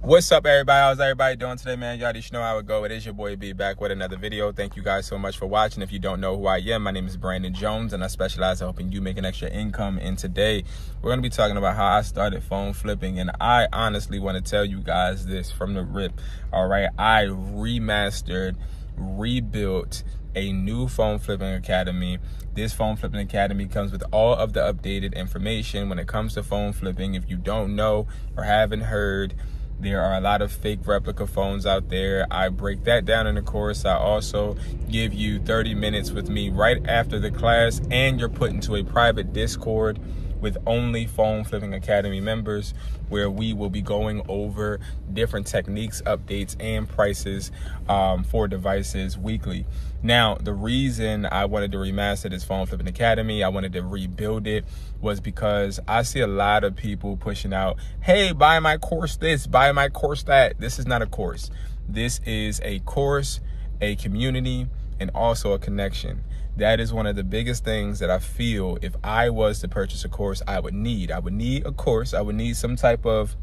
What's up, everybody? How's everybody doing today, man? Y'all just know how it go. It is your boy B back with another video. Thank you guys so much for watching. If you don't know who I am, my name is Brandon Jones, and I specialize in helping you make an extra income. And today, we're going to be talking about how I started phone flipping. And I honestly want to tell you guys this from the rip. All right, I remastered, rebuilt a new phone flipping academy. This phone flipping academy comes with all of the updated information when it comes to phone flipping. If you don't know or haven't heard, there are a lot of fake replica phones out there. I break that down in the course. I also give you 30 minutes with me right after the class, and you're put into a private Discord with only Phone Flipping Academy members, where we will be going over different techniques, updates, and prices um, for devices weekly. Now, the reason I wanted to remaster this Phone Flipping Academy, I wanted to rebuild it, was because I see a lot of people pushing out, hey, buy my course this, buy my course that. This is not a course. This is a course, a community, and also a connection that is one of the biggest things that I feel if I was to purchase a course, I would need. I would need a course. I would need some type of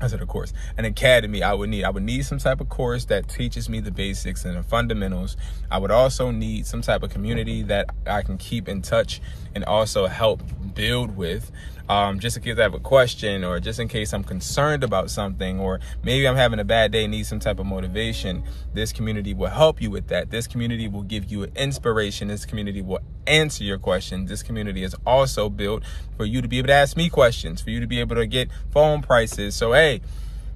I said, of course, an academy I would need. I would need some type of course that teaches me the basics and the fundamentals. I would also need some type of community that I can keep in touch and also help build with um, just in case I have a question or just in case I'm concerned about something or maybe I'm having a bad day, need some type of motivation. This community will help you with that. This community will give you inspiration. This community will answer your questions. This community is also built for you to be able to ask me questions, for you to be able to get phone prices. So, hey,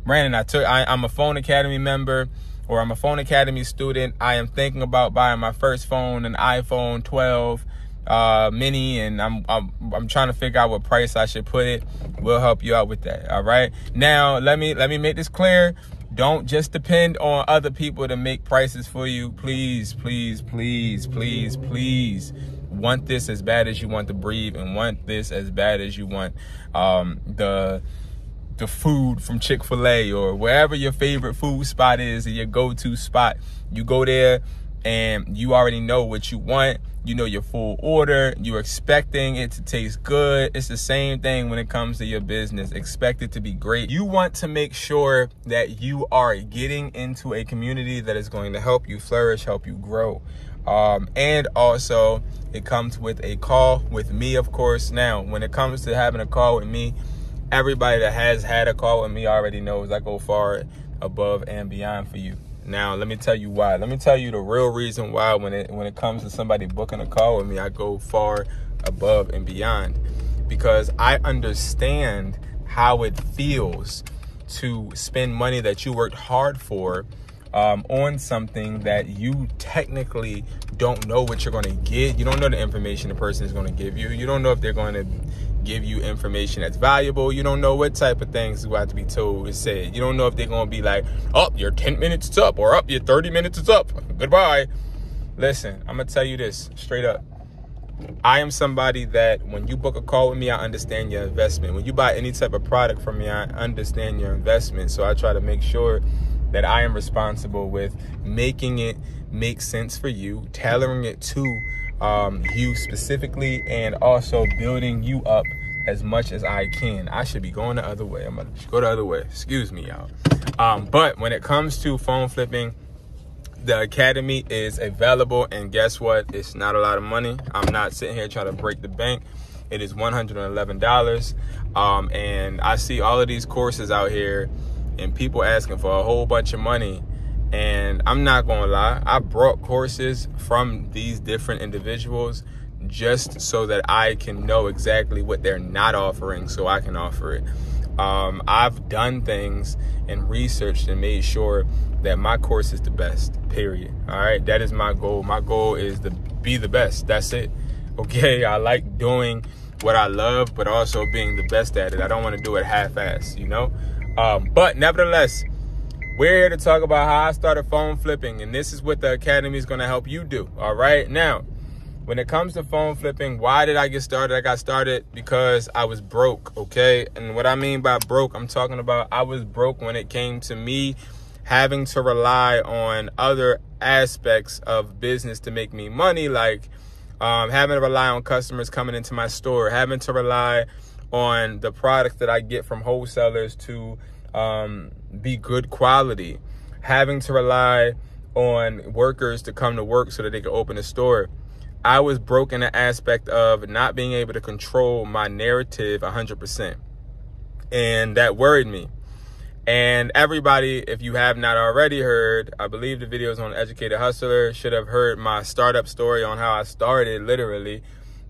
Brandon, I took, I, I'm a phone academy member or I'm a phone academy student. I am thinking about buying my first phone, an iPhone 12 uh, mini, and I'm, I'm I'm trying to figure out what price I should put it. We'll help you out with that. All right. Now let me let me make this clear. Don't just depend on other people to make prices for you. Please, please, please, please, please. Want this as bad as you want to breathe, and want this as bad as you want um, the the food from Chick Fil A or wherever your favorite food spot is, your go to spot. You go there and you already know what you want. You know your full order. You're expecting it to taste good. It's the same thing when it comes to your business. Expect it to be great. You want to make sure that you are getting into a community that is going to help you flourish, help you grow. Um, and also, it comes with a call with me, of course. Now, when it comes to having a call with me, everybody that has had a call with me already knows I go far above and beyond for you. Now, let me tell you why. Let me tell you the real reason why when it when it comes to somebody booking a call with me, I go far above and beyond because I understand how it feels to spend money that you worked hard for um, on something that you technically don't know what you're going to get. You don't know the information the person is going to give you. You don't know if they're going to give you information that's valuable. You don't know what type of things you have to be told and said. You don't know if they're going to be like, up, oh, your 10 minutes is up, or up, your 30 minutes is up. Goodbye. Listen, I'm going to tell you this straight up. I am somebody that when you book a call with me, I understand your investment. When you buy any type of product from me, I understand your investment. So I try to make sure that I am responsible with making it make sense for you, tailoring it to um, you specifically, and also building you up as much as I can. I should be going the other way. I'm gonna go the other way. Excuse me, y'all. Um, but when it comes to phone flipping, the academy is available, and guess what? It's not a lot of money. I'm not sitting here trying to break the bank. It is $111. Um, and I see all of these courses out here and people asking for a whole bunch of money. And I'm not gonna lie, I brought courses from these different individuals just so that I can know exactly what they're not offering so I can offer it. Um, I've done things and researched and made sure that my course is the best, period. All right, that is my goal. My goal is to be the best. That's it. Okay, I like doing what I love, but also being the best at it. I don't want to do it half ass, you know? Um, but nevertheless, we're here to talk about how I started phone flipping, and this is what the Academy is going to help you do. All right. Now, when it comes to phone flipping, why did I get started? I got started because I was broke. Okay. And what I mean by broke, I'm talking about I was broke when it came to me having to rely on other aspects of business to make me money, like um, having to rely on customers coming into my store, having to rely on the products that I get from wholesalers to um, be good quality, having to rely on workers to come to work so that they could open a store. I was broken the aspect of not being able to control my narrative 100%. And that worried me. And everybody, if you have not already heard, I believe the videos on Educated Hustler should have heard my startup story on how I started, literally,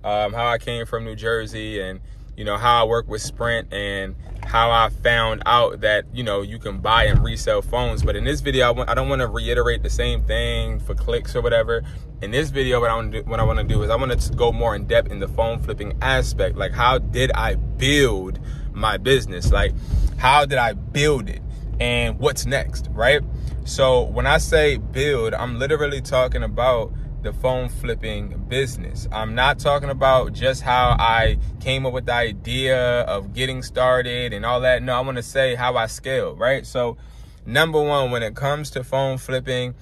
um, how I came from New Jersey and, you know, how I work with Sprint and how I found out that, you know, you can buy and resell phones. But in this video, I don't want to reiterate the same thing for clicks or whatever. In this video, what I want to do, what I want to do is I want to go more in depth in the phone flipping aspect. Like, how did I build my business? Like, how did I build it? And what's next, right? So when I say build, I'm literally talking about the phone flipping business. I'm not talking about just how I came up with the idea of getting started and all that. No, I want to say how I scaled, right? So, number one, when it comes to phone flipping,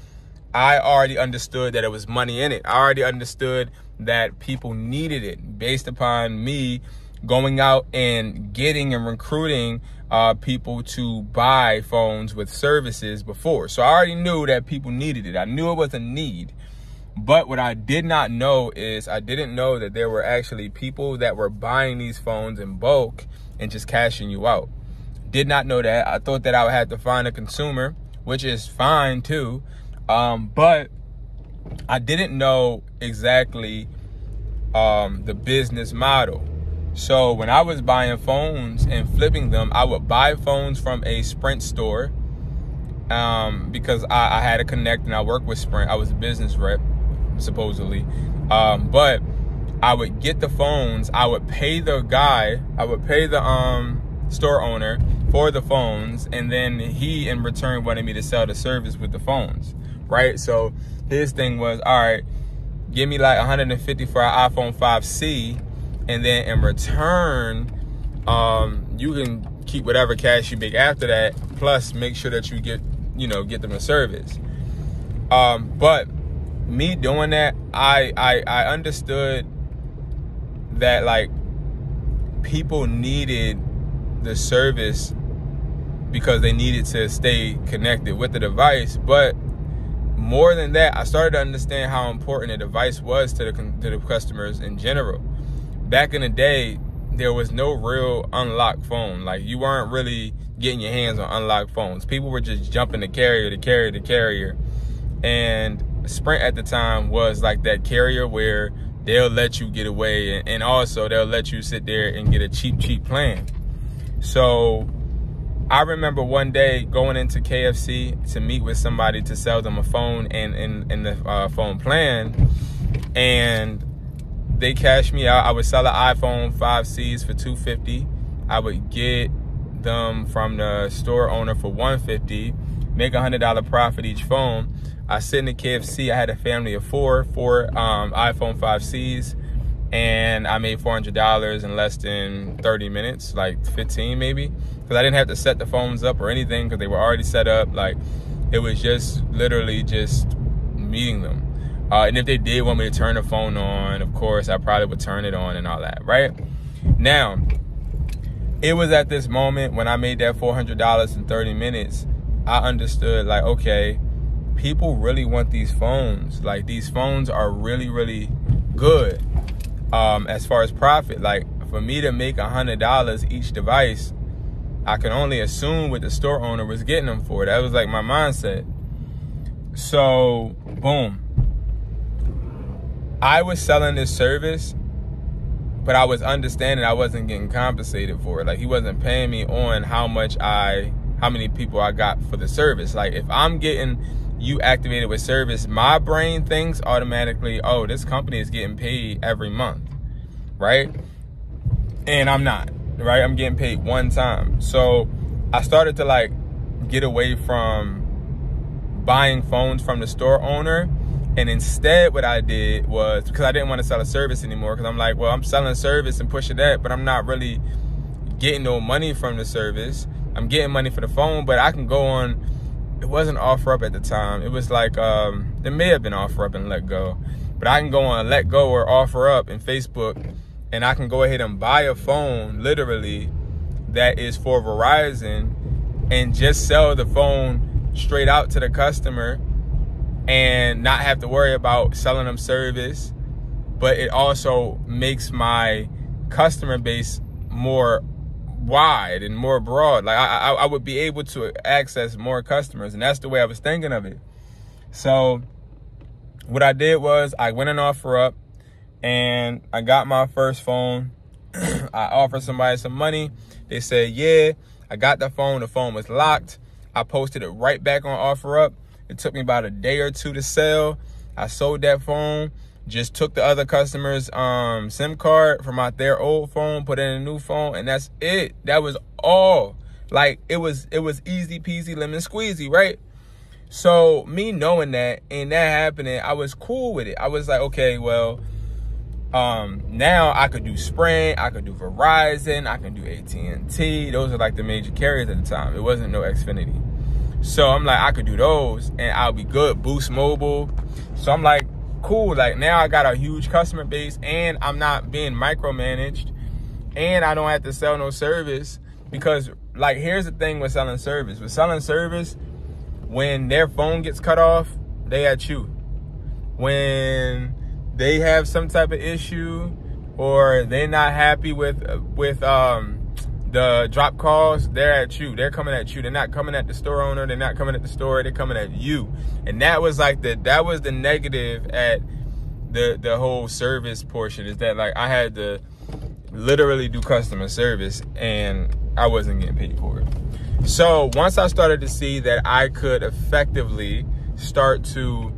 I already understood that it was money in it. I already understood that people needed it based upon me going out and getting and recruiting uh, people to buy phones with services before. So I already knew that people needed it. I knew it was a need. But what I did not know is I didn't know that there were actually people that were buying these phones in bulk and just cashing you out. Did not know that. I thought that I would have to find a consumer, which is fine too. Um, but I didn't know exactly um, the business model. So when I was buying phones and flipping them, I would buy phones from a Sprint store um, because I, I, had a connect and I worked with Sprint. I was a business rep, supposedly. Um, but I would get the phones. I would pay the guy. I would pay the um, store owner for the phones, and then he in return wanted me to sell the service with the phones, right? So his thing was, all right, give me like 150 for an iPhone 5C and then in return, um, you can keep whatever cash you make after that. Plus, make sure that you get, you know, get them a service. Um, but me doing that, I, I I understood that like people needed the service because they needed to stay connected with the device, but more than that, I started to understand how important the device was to the to the customers in general back in the day, there was no real unlocked phone. Like you weren't really getting your hands on unlocked phones. People were just jumping the carrier to carrier to carrier. And Sprint at the time was like that carrier where they'll let you get away and, and also they'll let you sit there and get a cheap, cheap plan. So I remember one day going into KFC to meet with somebody to sell them a phone and in and the uh, phone plan. And they cashed me out. I would sell an iPhone 5Cs for 250. I would get them from the store owner for 150, make a hundred dollar profit each phone. I sit in the KFC. I had a family of four, four um, iPhone 5Cs, and I made $400 in less than 30 minutes, like 15 maybe, because I didn't have to set the phones up or anything because they were already set up. Like it was just literally just meeting them. Uh, and if they did want me to turn the phone on, of course, I probably would turn it on and all that, right? Now, it was at this moment when I made that $400 in 30 minutes, I understood, like, okay, people really want these phones. Like, these phones are really, really good um, as far as profit. Like, for me to make a $100 each device, I can only assume what the store owner was getting them for. That was like my mindset. So, boom I was selling this service, but I was understanding I wasn't getting compensated for it. Like he wasn't paying me on how much I, how many people I got for the service. Like if I'm getting you activated with service, my brain thinks automatically, oh, this company is getting paid every month, right? And I'm not, right? I'm getting paid one time. So I started to like get away from buying phones from the store owner and instead, what I did was because I didn't want to sell a service anymore, because I'm like, well, I'm selling service and pushing that, but I'm not really getting no money from the service. I'm getting money for the phone, but I can go on. It wasn't offer up at the time. It was like um, it may have been offer up and let go, but I can go on let go or offer up in Facebook, and I can go ahead and buy a phone literally that is for Verizon and just sell the phone straight out to the customer and not have to worry about selling them service. But it also makes my customer base more wide and more broad. Like I, I, I would be able to access more customers, and that's the way I was thinking of it. So what I did was I went an offer up, and I got my first phone. I offered somebody some money. They said, yeah, I got the phone. The phone was locked. I posted it right back on OfferUp. It took me about a day or two to sell. I sold that phone. Just took the other customer's um, SIM card from out their old phone, put in a new phone, and that's it. That was all. Like it was, it was easy peasy lemon squeezy, right? So me knowing that and that happening, I was cool with it. I was like, okay, well, um, now I could do Sprint, I could do Verizon, I can do AT&T. Those are like the major carriers at the time. It wasn't no Xfinity. So I'm like, I could do those and I'll be good. Boost Mobile. So I'm like, cool. Like now I got a huge customer base and I'm not being micromanaged and I don't have to sell no service because like here's the thing with selling service. With selling service, when their phone gets cut off, they at you. When they have some type of issue or they're not happy with with um the drop calls, they're at you. They're coming at you. They're not coming at the store owner. They're not coming at the store. They're coming at you. And that was like the that was the negative at the the whole service portion is that like I had to literally do customer service and I wasn't getting paid for it. So once I started to see that I could effectively start to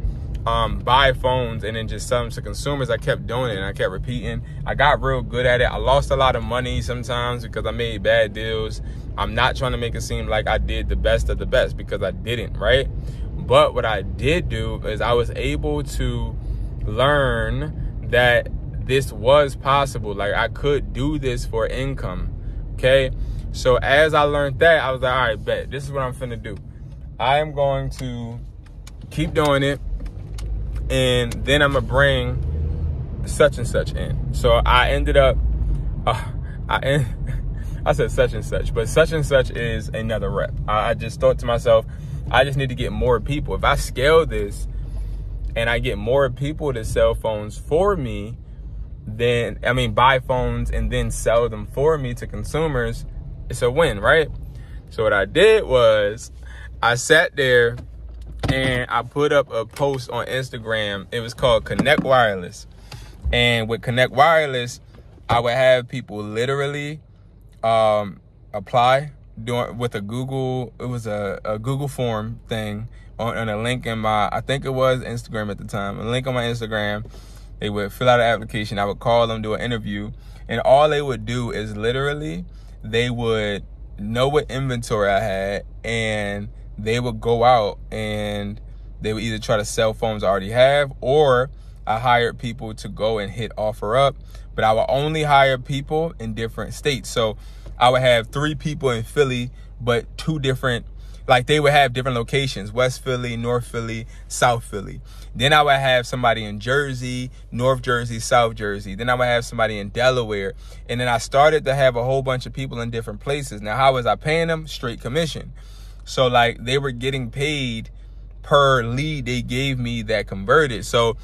um, buy phones and then just sell them to consumers, I kept doing it and I kept repeating. I got real good at it. I lost a lot of money sometimes because I made bad deals. I'm not trying to make it seem like I did the best of the best because I didn't, right? But what I did do is I was able to learn that this was possible. Like I could do this for income. Okay. So as I learned that, I was like, all right, bet this is what I'm finna do. I am going to keep doing it, and then I'm gonna bring such and such in. So I ended up, uh, I I said such and such, but such and such is another rep. I, I just thought to myself, I just need to get more people. If I scale this and I get more people to sell phones for me, then I mean buy phones and then sell them for me to consumers it's a win, right? So what I did was I sat there and I put up a post on Instagram. It was called Connect Wireless. And with Connect Wireless, I would have people literally um, apply doing with a Google, it was a, a Google form thing on, on, a link in my, I think it was Instagram at the time, a link on my Instagram. They would fill out an application. I would call them, do an interview. And all they would do is literally they would know what inventory I had and they would go out and they would either try to sell phones I already have or I hired people to go and hit offer up, but I would only hire people in different states. So I would have three people in Philly, but two different like they would have different locations. West philly north philly south philly. Then i would have somebody in jersey north jersey south jersey. Then i would have somebody in delaware. And then i started to have a whole bunch of people in different places. Now how was i paying them? Straight commission so like they were getting paid per lead they gave me that converted so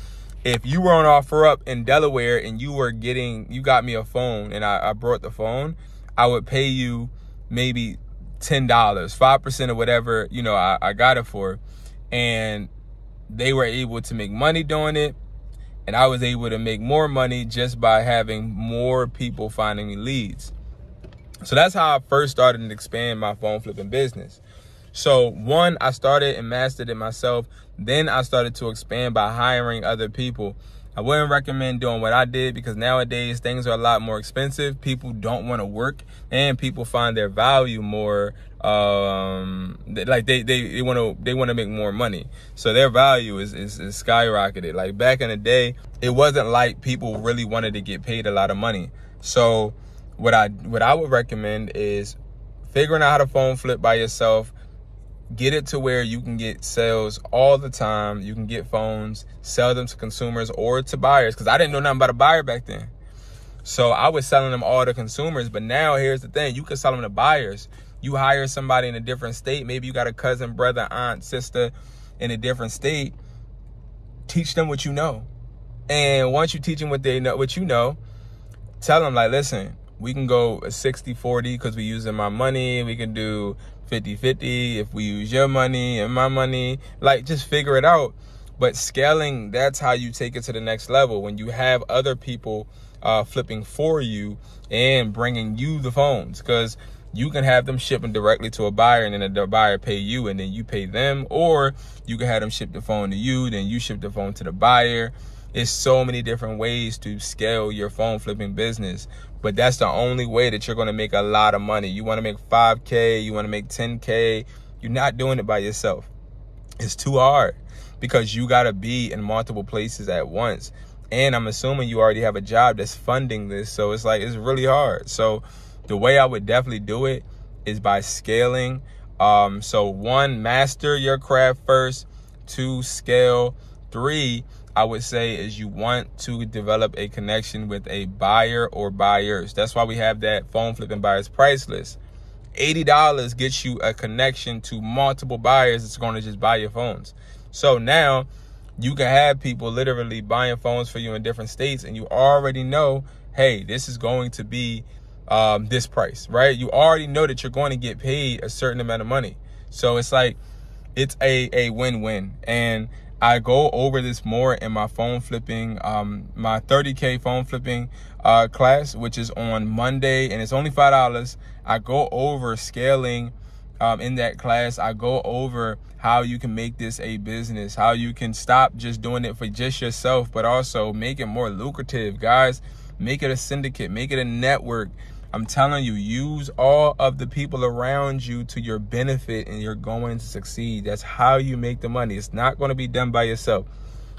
if you were on OfferUp in delaware and you were getting you got me a phone and i, I brought the phone i would pay you maybe ten dollars, five percent of whatever you know I, I got it for, and they were able to make money doing it, and I was able to make more money just by having more people finding me leads. So that's how I first started to expand my phone flipping business. So one, I started and mastered it myself. Then I started to expand by hiring other people I wouldn't recommend doing what I did because nowadays things are a lot more expensive. People don't want to work and people find their value more um like they they want to they want to make more money. So their value is, is is skyrocketed. Like back in the day, it wasn't like people really wanted to get paid a lot of money. So what I what I would recommend is figuring out how to phone flip by yourself get it to where you can get sales all the time. You can get phones, sell them to consumers or to buyers. Cause I didn't know nothing about a buyer back then. So I was selling them all to consumers. But now here's the thing. You can sell them to buyers. You hire somebody in a different state. Maybe you got a cousin, brother, aunt, sister in a different state. Teach them what you know. And once you teach them what they know, what you know, tell them like, listen, we can go 60 40 because we using my money. We can do 50 50 if we use your money and my money. Like, just figure it out. But scaling, that's how you take it to the next level. When you have other people uh, flipping for you and bringing you the phones. Because you can have them shipping directly to a buyer and then the buyer pay you and then you pay them. Or you can have them ship the phone to you, then you ship the phone to the buyer. It's so many different ways to scale your phone flipping business. But that's the only way that you're going to make a lot of money. You want to make 5K, you want to make 10K. You're not doing it by yourself. It's too hard because you got to be in multiple places at once. And I'm assuming you already have a job that's funding this. So it's like, it's really hard. So the way I would definitely do it is by scaling. Um, so one, master your craft first. Two, scale. Three, I would say is you want to develop a connection with a buyer or buyers. That's why we have that phone flipping buyers price list. $80 gets you a connection to multiple buyers that's going to just buy your phones. So now you can have people literally buying phones for you in different states and you already know, hey, this is going to be um, this price, right? You already know that you're going to get paid a certain amount of money. So it's like, it's a, a win-win. And I go over this more in my phone flipping, um, my 30K phone flipping uh, class, which is on Monday, and it's only $5. I go over scaling um, in that class. I go over how you can make this a business, how you can stop just doing it for just yourself, but also make it more lucrative. Guys, make it a syndicate, make it a network. I'm telling you, use all of the people around you to your benefit and you're going to succeed. That's how you make the money. It's not going to be done by yourself.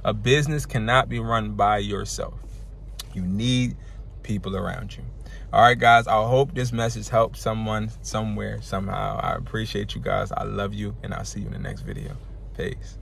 A business cannot be run by yourself. You need people around you. All right, guys, I hope this message helped someone somewhere, somehow. I appreciate you guys. I love you, and I'll see you in the next video. Peace.